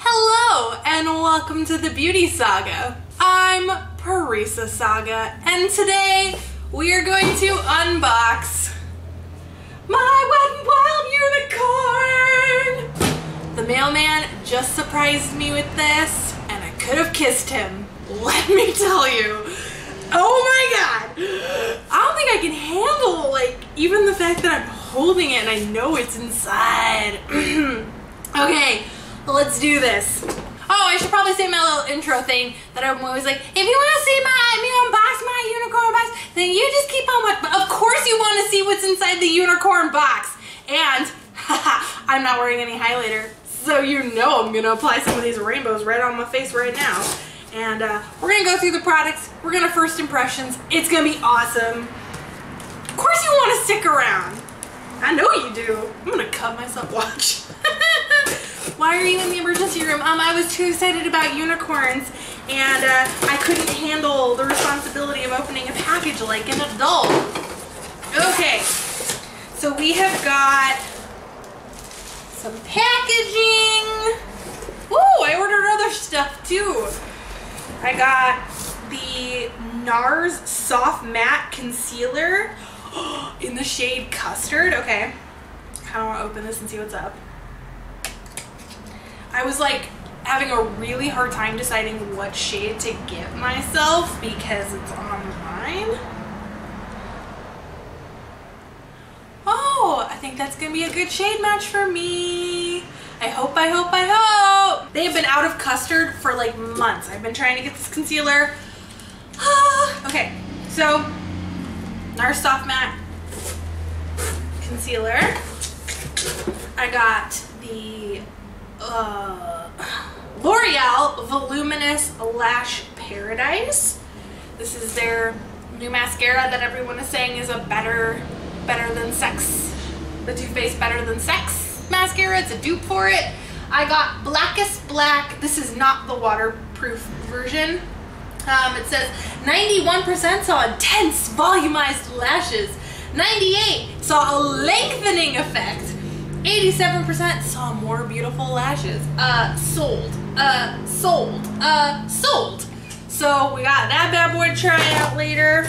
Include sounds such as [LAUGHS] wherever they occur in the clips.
Hello and welcome to the Beauty Saghah. I'm Parisa Saghah and today we are going to unbox my wet and wild unicorn. The mailman just surprised me with this and I could have kissed him. Let me tell you. Oh my god! I don't think I can handle like even the fact that I'm holding it and I know it's inside. [CLEARS THROAT] okay, let's do this. Oh, I should probably say my little intro thing that I'm always like, if you want to see my unbox my unicorn box, then you just keep on watching. Of course you want to see what's inside the unicorn box. And [LAUGHS] I'm not wearing any highlighter, so you know I'm gonna apply some of these rainbows right on my face right now and uh, we're gonna go through the products. We're gonna first impressions. It's gonna be awesome. Of course you wanna stick around. I know you do. I'm gonna cut myself, [LAUGHS] watch. Why are you in the emergency room? Um, I was too excited about unicorns and uh, I couldn't handle the responsibility of opening a package like an adult. Okay, so we have got some packaging. Ooh, I ordered other stuff too. I got the NARS Soft Matte Concealer [GASPS] in the shade Custard. Okay, I kind of want to open this and see what's up. I was like having a really hard time deciding what shade to get myself because it's online. Oh, I think that's gonna be a good shade match for me. I hope, I hope, I hope. They have been out of custard for like months. I've been trying to get this concealer. [SIGHS] okay, so NARS Soft Matte Concealer. I got the uh, [SIGHS] L'Oreal Voluminous Lash Paradise. This is their new mascara that everyone is saying is a better, better than sex. The Too Faced Better Than Sex mascara. It's a dupe for it. I got Blackest Black. This is not the waterproof version. Um, it says 91% saw intense volumized lashes. 98 saw a lengthening effect. 87% saw more beautiful lashes. Uh, sold. Uh, sold. Uh, sold. So we got that bad boy to try out later.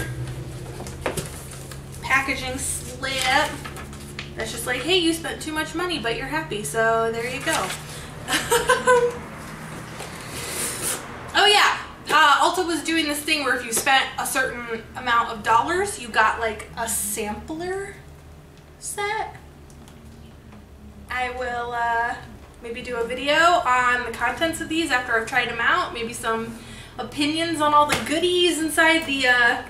Packaging slip. That's just like, hey, you spent too much money, but you're happy, so there you go. [LAUGHS] oh yeah, uh, Ulta was doing this thing where if you spent a certain amount of dollars, you got like a sampler set. I will uh, maybe do a video on the contents of these after I've tried them out. Maybe some opinions on all the goodies inside the uh,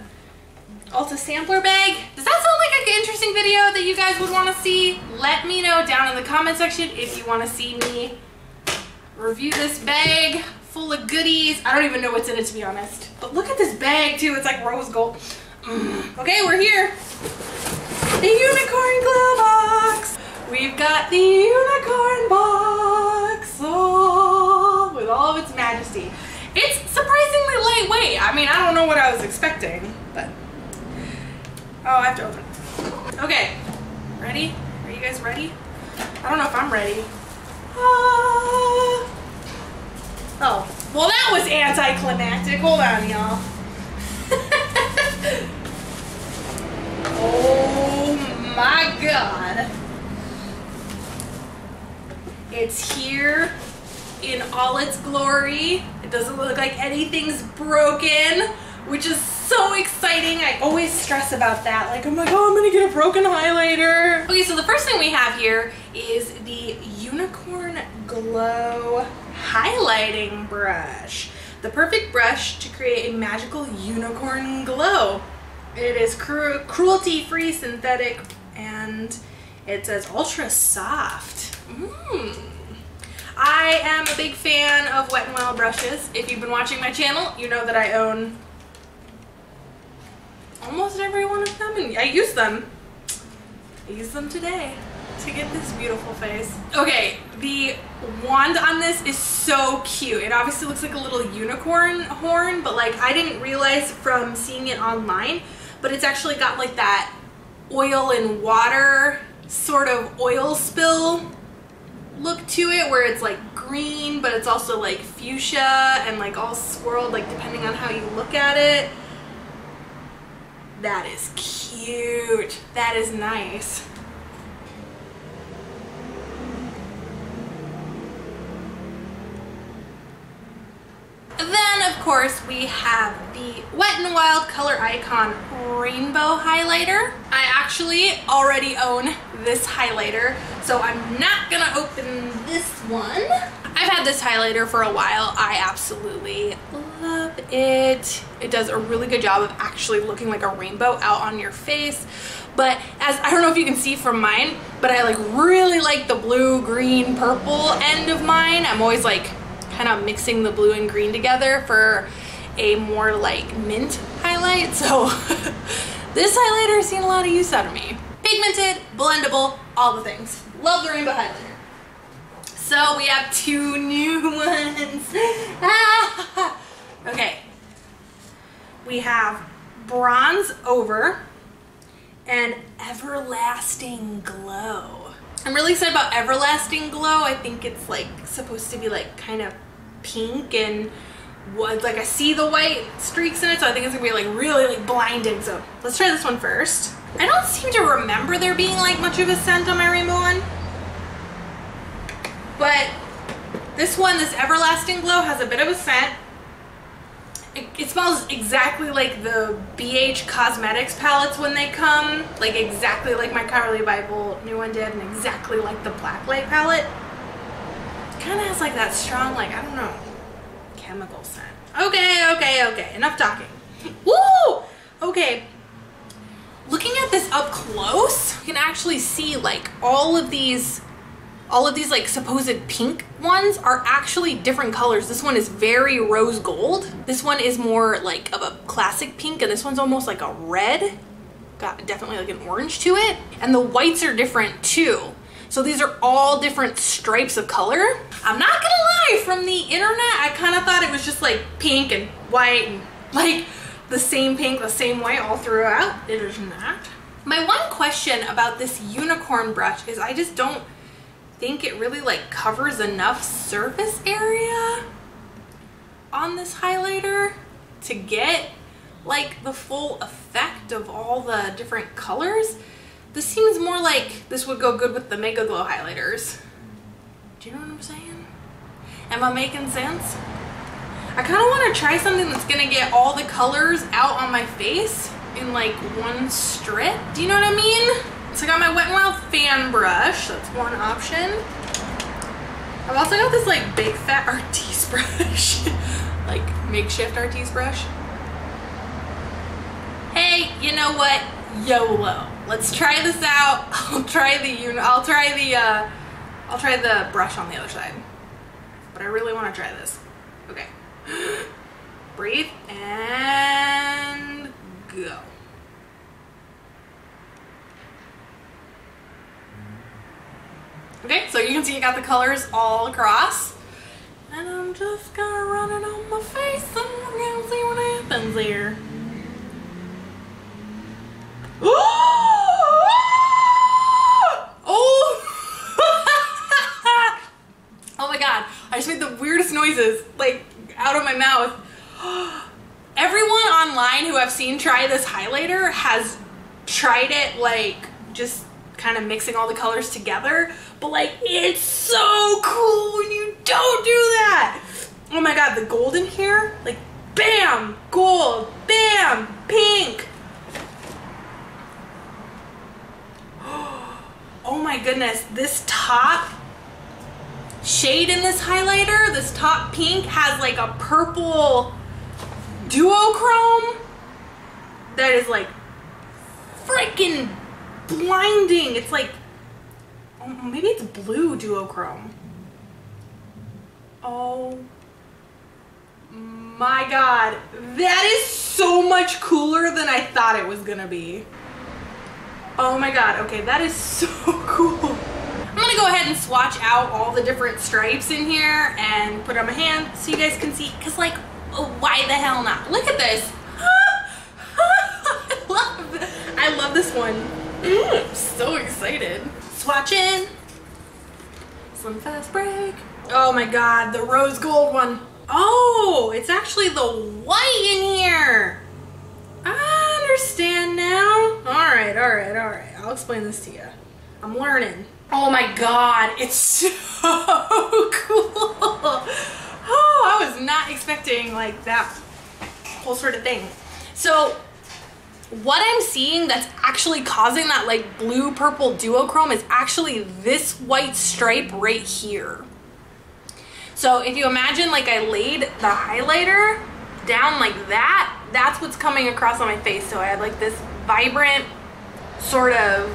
Ulta sampler bag. Does that sound like an interesting video that you guys would want to see? Let me know down in the comment section if you want to see me review this bag full of goodies. I don't even know what's in it to be honest. But look at this bag too. It's like rose gold. Mm. Okay, we're here. The unicorn glow box. We've got the unicorn box. Oh, with all of its majesty. It's surprisingly lightweight. I mean, I don't know what I was expecting, but Oh, I have to open it. Okay, ready? Are you guys ready? I don't know if I'm ready. Ah. Oh, well that was anticlimactic. Hold on, y'all. [LAUGHS] oh my god. It's here in all its glory. It doesn't look like anything's broken, which is so exciting. I always stress about that. Like, I'm like, oh, I'm gonna get a broken highlighter. Okay, so the first thing we have here is the Unicorn Glow Highlighting Brush. The perfect brush to create a magical unicorn glow. It is cru cruelty-free synthetic and it says ultra soft. Mmm. I am a big fan of Wet n Wild brushes. If you've been watching my channel, you know that I own almost every one of them and I use them. I use them today to get this beautiful face. Okay, the wand on this is so cute. It obviously looks like a little unicorn horn, but like I didn't realize from seeing it online, but it's actually got like that oil and water sort of oil spill look to it where it's like green, but it's also like fuchsia and like all swirled, like depending on how you look at it. That is cute. That is nice. Then, of course, we have the Wet n Wild Color Icon Rainbow Highlighter. I actually already own this highlighter, so I'm not gonna open this one. I've had this highlighter for a while. I absolutely love it. It does a really good job of actually looking like a rainbow out on your face. But as, I don't know if you can see from mine, but I like really like the blue, green, purple end of mine. I'm always like kind of mixing the blue and green together for a more like mint highlight. So [LAUGHS] this highlighter has seen a lot of use out of me. Pigmented, blendable, all the things. Love the rainbow highlighter. So we have two new [LAUGHS] ones. [LAUGHS] okay. We have Bronze Over and Everlasting Glow. I'm really excited about Everlasting Glow. I think it's like supposed to be like kind of pink and what like I see the white streaks in it so I think it's gonna be like really like blinding. So let's try this one first. I don't seem to remember there being like much of a scent on my rainbow one. But this one this everlasting glow has a bit of a scent. It, it smells exactly like the BH Cosmetics palettes when they come. Like exactly like my Carli Bybel new one did and exactly like the Blacklight palette kind of has like that strong, like, I don't know, chemical scent. Okay, okay, okay, enough talking. Woo! Okay, looking at this up close, you can actually see like all of these, all of these like supposed pink ones are actually different colors. This one is very rose gold. This one is more like of a classic pink and this one's almost like a red. Got definitely like an orange to it. And the whites are different too. So these are all different stripes of color. I'm not gonna lie, from the internet, I kind of thought it was just like pink and white and like the same pink, the same white all throughout. It is not. My one question about this unicorn brush is I just don't think it really like covers enough surface area on this highlighter to get like the full effect of all the different colors. This seems more like this would go good with the Mega Glow highlighters. Do you know what I'm saying? Am I making sense? I kind of want to try something that's going to get all the colors out on my face in like one strip. Do you know what I mean? So I got my Wet n Wild fan brush. That's one option. I've also got this like big fat Artis brush. [LAUGHS] like makeshift Artis brush. Hey, you know what? YOLO. Let's try this out. [LAUGHS] I'll try the I'll try the uh, I'll try the brush on the other side. But I really want to try this. Okay. [GASPS] Breathe and go. Okay, so you can see I got the colors all across. And I'm just gonna run it on my face and we're gonna see what happens here. Seen try this highlighter has tried it, like, just kind of mixing all the colors together. But, like, it's so cool when you don't do that. Oh my god, the gold in here, like, bam, gold, bam, pink. [GASPS] Oh my goodness, this top shade in this highlighter, this top pink, has like a purple duochrome that is like freaking blinding. It's like, oh, maybe it's blue duochrome. Oh my god. That is so much cooler than I thought it was gonna be. Oh my god, okay, that is so [LAUGHS] cool. I'm gonna go ahead and swatch out all the different stripes in here and put it on my hand so you guys can see, cause like, oh, why the hell not? Look at this. I, love, I love this one. Mm, I'm so excited. Swatching. Slim fast break. Oh my god, the rose gold one. Oh, it's actually the white in here. I understand now. All right, all right, all right. I'll explain this to you. I'm learning. Oh my god, it's [LAUGHS] so cool. Oh, I was not expecting like that whole sort of thing. So what I'm seeing that's actually causing that like blue purple duochrome is actually this white stripe right here. So if you imagine like I laid the highlighter down like that, that's what's coming across on my face. So I had like this vibrant sort of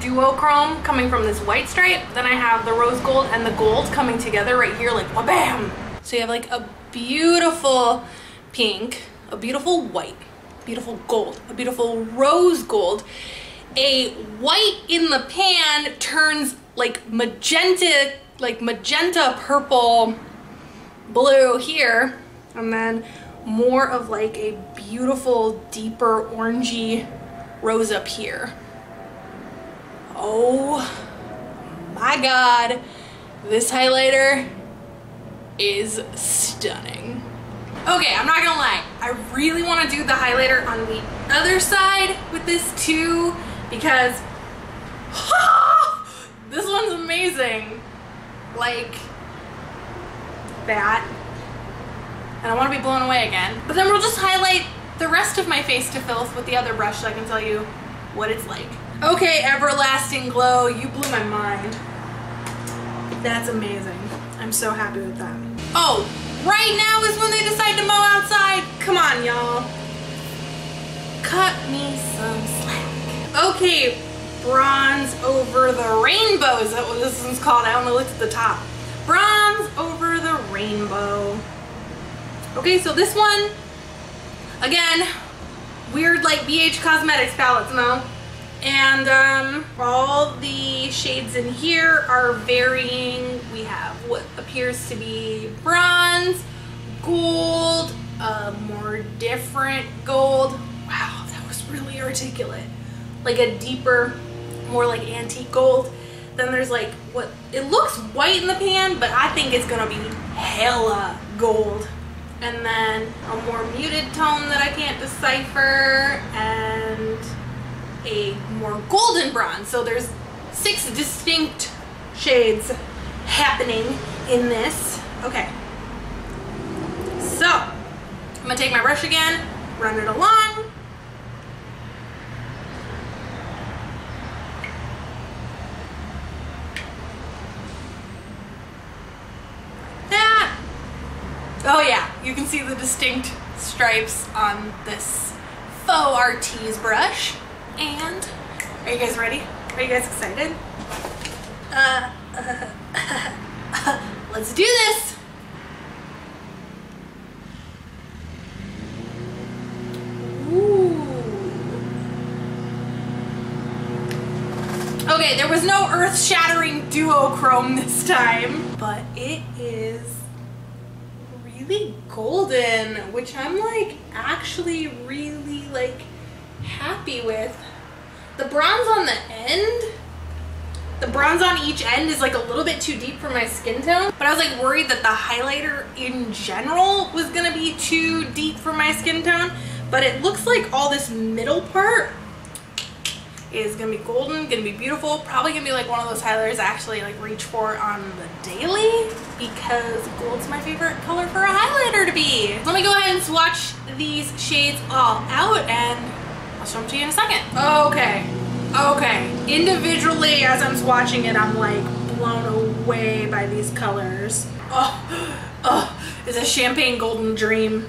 duochrome coming from this white stripe. Then I have the rose gold and the gold coming together right here like bam. So you have like a beautiful pink, a beautiful white, beautiful gold, a beautiful rose gold. A white in the pan turns like magenta, like magenta purple blue here. And then more of like a beautiful, deeper orangey rose up here. Oh my God, this highlighter is stunning. Okay, I'm not gonna lie. I really wanna do the highlighter on the other side with this too because [LAUGHS] this one's amazing. Like that. And I wanna be blown away again. But then we'll just highlight the rest of my face to filth with the other brush so I can tell you what it's like. Okay, Everlasting Glow, you blew my mind. That's amazing. I'm so happy with that. Oh, right now is when they decide to mow outside. Come on, y'all. Cut me some slack. Okay, bronze over the rainbow is that what this one's called? I only looked at the top. Bronze over the rainbow. Okay, so this one, again, weird like BH Cosmetics palettes, no? And um, all the shades in here are varying. We have what appears to be bronze, gold, a more different gold. Wow, that was really articulate. Like a deeper, more like antique gold. Then there's like what, it looks white in the pan, but I think it's gonna be hella gold. And then a more muted tone that I can't decipher and a more golden bronze. So there's six distinct shades happening in this. Okay. So, I'm gonna take my brush again, run it along. Oh yeah, you can see the distinct stripes on this faux Artis brush. And are you guys ready? Are you guys excited? Uh, [LAUGHS] let's do this. Ooh. Okay, there was no earth-shattering duochrome this time, but it is really golden, which I'm like actually really like happy with. The bronze on the end, the bronze on each end is like a little bit too deep for my skin tone, but I was like worried that the highlighter in general was gonna be too deep for my skin tone, but it looks like all this middle part is gonna be golden, gonna be beautiful, probably gonna be like one of those highlighters I actually like reach for on the daily because gold's my favorite color for a highlighter to be. Let me go ahead and swatch these shades all out and show them to you in a second. Okay, okay. Individually, as I'm swatching it, I'm like blown away by these colors. Oh, oh, it's a champagne golden dream.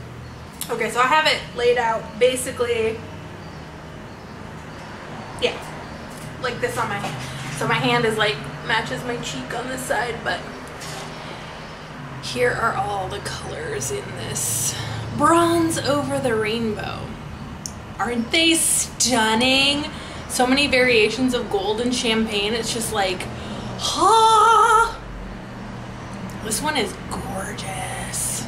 Okay, so I have it laid out basically, yeah, like this on my hand. So my hand is like, matches my cheek on this side, but here are all the colors in this bronze over the rainbow. Aren't they stunning? So many variations of gold and champagne. It's just like, ha! This one is gorgeous.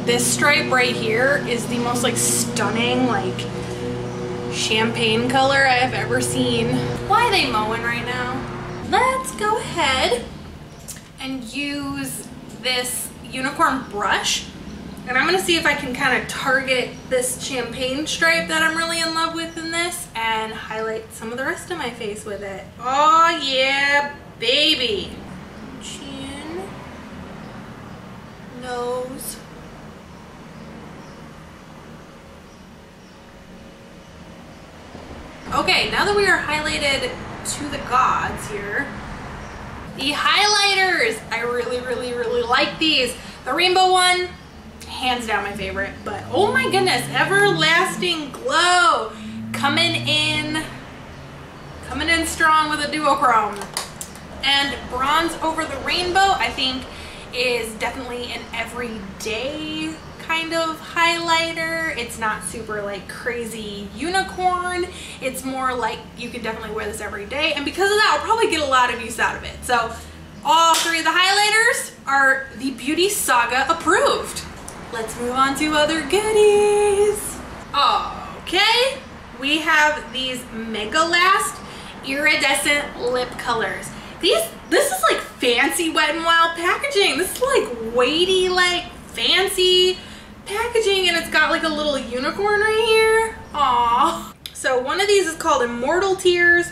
This stripe right here is the most like stunning like champagne color I have ever seen. Why are they mowing right now? Let's go ahead and use this unicorn brush and I'm gonna see if I can kind of target this champagne stripe that I'm really in love with in this and highlight some of the rest of my face with it. Oh yeah, baby. Chin, nose. Okay, now that we are highlighted to the gods here, the highlighters, I really, really, really like these. The rainbow one, hands down my favorite, but oh my goodness, everlasting glow coming in, coming in strong with a duochrome. And bronze over the rainbow, I think is definitely an everyday kind of highlighter. It's not super like crazy unicorn. It's more like you can definitely wear this every day. And because of that, I'll probably get a lot of use out of it. So all three of the highlighters are the Beauty Saghah approved. Let's move on to other goodies. Okay, we have these Mega Last iridescent lip colors. These, this is like fancy Wet n Wild packaging. This is like weighty, like fancy packaging and it's got like a little unicorn right here. Aww. So one of these is called Immortal Tears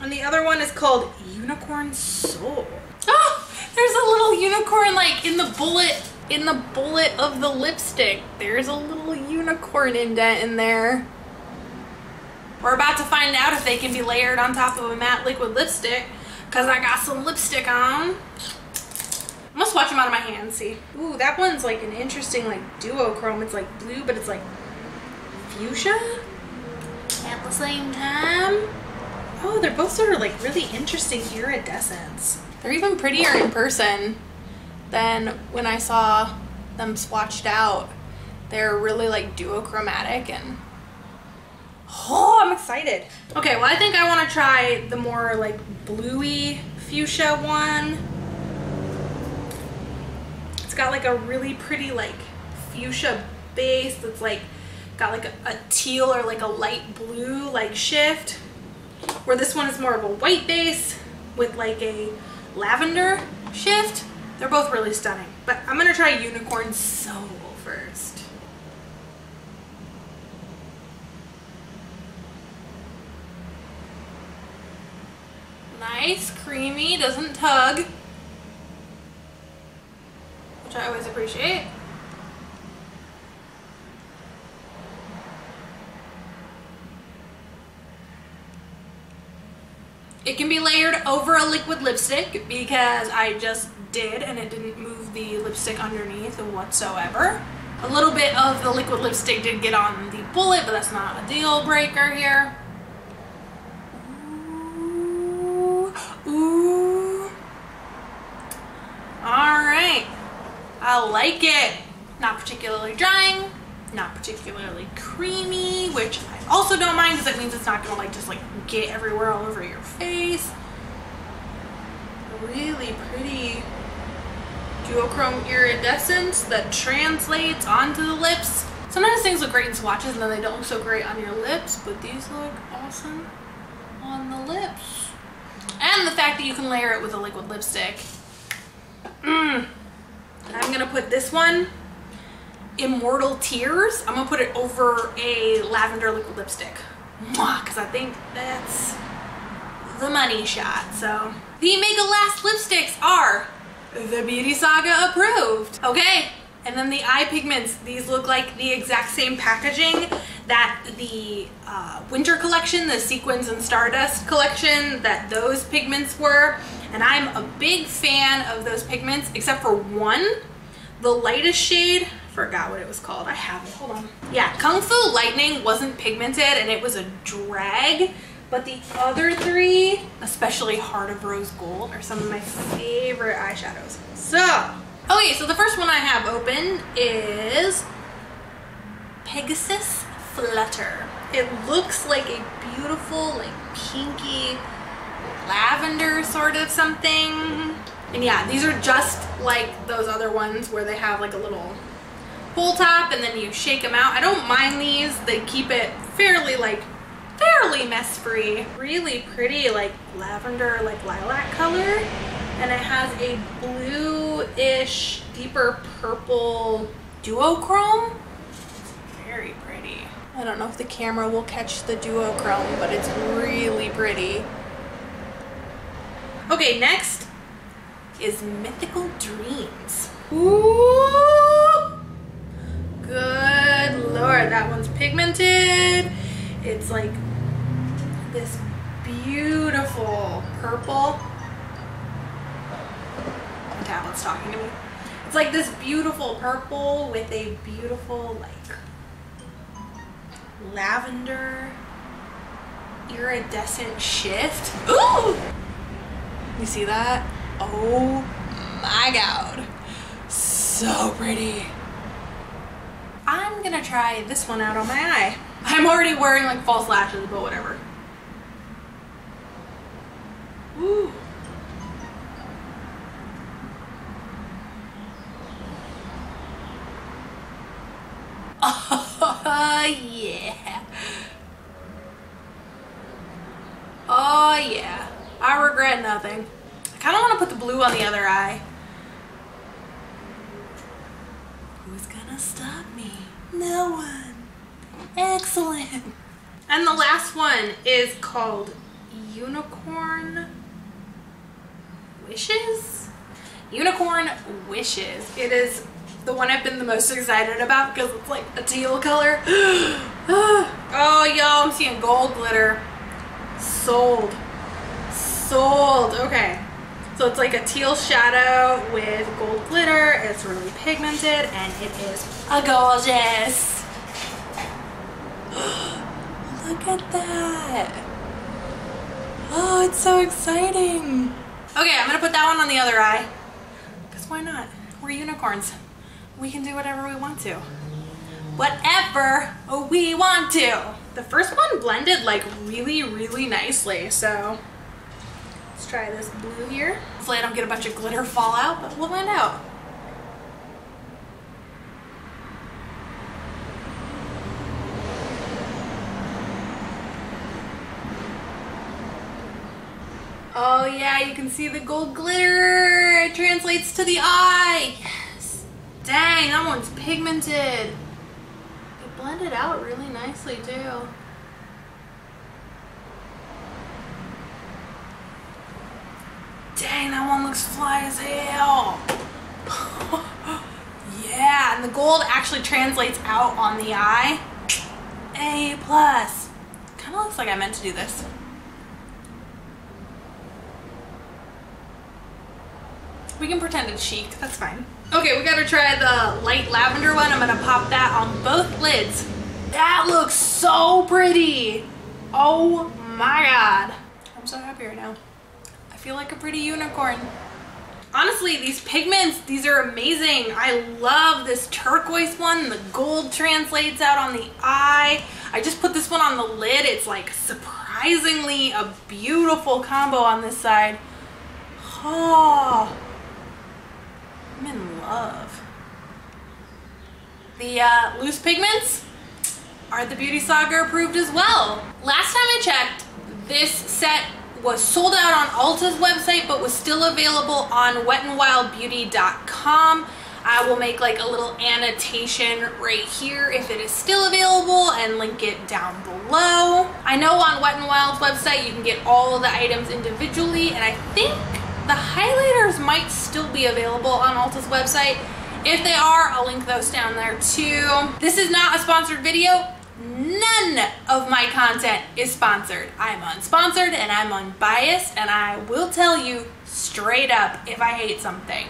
and the other one is called Unicorn Soul. Oh, there's a little unicorn like in the bullet in the bullet of the lipstick. There's a little unicorn indent in there. We're about to find out if they can be layered on top of a matte liquid lipstick because I got some lipstick on. I'm gonna swatch them out of my hand, see. Ooh, that one's like an interesting like duochrome. It's like blue, but it's like fuchsia at the same time. Oh, they're both sort of like really interesting iridescence. They're even prettier in person than when I saw them swatched out. They're really like duochromatic and oh, I'm excited. Okay, well I think I want to try the more like bluey fuchsia one. It's got like a really pretty like fuchsia base that's like got like a, a teal or like a light blue like shift where this one is more of a white base with like a lavender shift. They're both really stunning, but I'm gonna try Unicorn Soul first. Nice, creamy, doesn't tug which I always appreciate. It can be layered over a liquid lipstick because I just did and it didn't move the lipstick underneath whatsoever. A little bit of the liquid lipstick did get on the bullet, but that's not a deal breaker here. Ooh, ooh. All right. I like it. Not particularly drying, not particularly creamy, which I also don't mind because it means it's not gonna like just like get everywhere all over your face. Really pretty duochrome iridescence that translates onto the lips. Sometimes things look great in swatches and then they don't look so great on your lips, but these look awesome on the lips. And the fact that you can layer it with a liquid lipstick. Mmm. I'm gonna put this one, Immortal Tears. I'm gonna put it over a lavender liquid lipstick. Because I think that's the money shot. So the Mega Last lipsticks are the Beauty Saghah approved. Okay, and then the eye pigments. These look like the exact same packaging that the uh, winter collection, the Sequins and Stardust collection, that those pigments were. And I'm a big fan of those pigments, except for one, the lightest shade, forgot what it was called. I have it, hold on. Yeah, Kung Fu Lightning wasn't pigmented and it was a drag, but the other three, especially Heart of Rose Gold, are some of my favorite eyeshadows. So, oh okay, so the first one I have open is Pegasus Flutter. It looks like a beautiful, like pinky lavender sort of something. And yeah, these are just like those other ones where they have like a little pull top and then you shake them out. I don't mind these. They keep it fairly like fairly mess free. Really pretty like lavender like lilac color. and it has a blue-ish, deeper purple duochrome. Very pretty. I don't know if the camera will catch the duochrome, but it's really pretty. Okay, next is Mythical Dreams. Ooh! Good lord, that one's pigmented. It's like this beautiful purple. The tablet's talking to me. It's like this beautiful purple with a beautiful like lavender iridescent shift. Ooh! You see that? Oh my god. So pretty. I'm gonna try this one out on my eye. I'm already wearing like false lashes, but whatever. Ooh. Oh yeah. Oh yeah. I regret nothing. I kind of want to put the blue on the other eye. Who's gonna stop me? No one. Excellent. And the last one is called Unicorn Wishes? Unicorn Wishes. It is the one I've been the most excited about because it's like a teal color. [GASPS] oh, y'all, I'm seeing gold glitter. Sold. Sold. Okay. So it's like a teal shadow with gold glitter. It's really pigmented and it is a gorgeous. [GASPS] Look at that. Oh, it's so exciting. Okay, I'm gonna put that one on the other eye. Because why not? We're unicorns. We can do whatever we want to. Whatever we want to. The first one blended like really, really nicely, so let's try this blue here. Hopefully I don't get a bunch of glitter fall out, but we'll find out. Oh yeah, you can see the gold glitter. It translates to the eye. Yes. Dang, that one's pigmented. It blended out really nicely too. Dang, that one looks fly as hell. [LAUGHS] yeah, and the gold actually translates out on the eye. A plus. Kind of looks like I meant to do this. We can pretend it's chic, that's fine. Okay, we gotta try the light lavender one. I'm gonna pop that on both lids. That looks so pretty. Oh my God. I'm so happy right now. I feel like a pretty unicorn. Honestly, these pigments, these are amazing. I love this turquoise one. The gold translates out on the eye. I just put this one on the lid. It's like surprisingly a beautiful combo on this side. Oh, I'm in love. The uh, loose pigments are the Beauty Saghah approved as well. Last time I checked, this set was sold out on Ulta's website but was still available on wetnwildbeauty.com. I will make like a little annotation right here if it is still available and link it down below. I know on Wet n Wild's website you can get all the items individually and I think the highlighters might still be available on Ulta's website. If they are, I'll link those down there too. This is not a sponsored video. None of my content is sponsored. I'm unsponsored and I'm unbiased and I will tell you straight up if I hate something.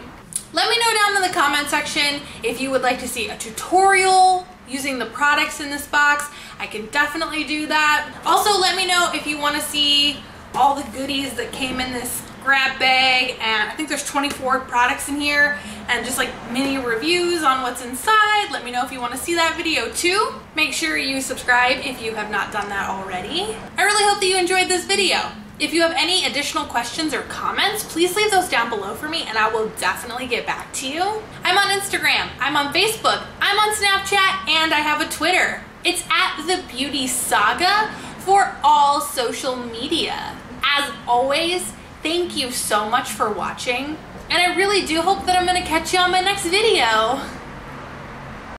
Let me know down in the comment section if you would like to see a tutorial using the products in this box. I can definitely do that. Also, let me know if you want to see all the goodies that came in this grab bag and I think there's 24 products in here and just like mini reviews on what's inside. Let me know if you want to see that video too. Make sure you subscribe if you have not done that already. I really hope that you enjoyed this video. If you have any additional questions or comments, please leave those down below for me and I will definitely get back to you. I'm on Instagram, I'm on Facebook, I'm on Snapchat, and I have a Twitter. It's at The Beauty Saghah for all social media. As always, thank you so much for watching. And I really do hope that I'm gonna catch you on my next video.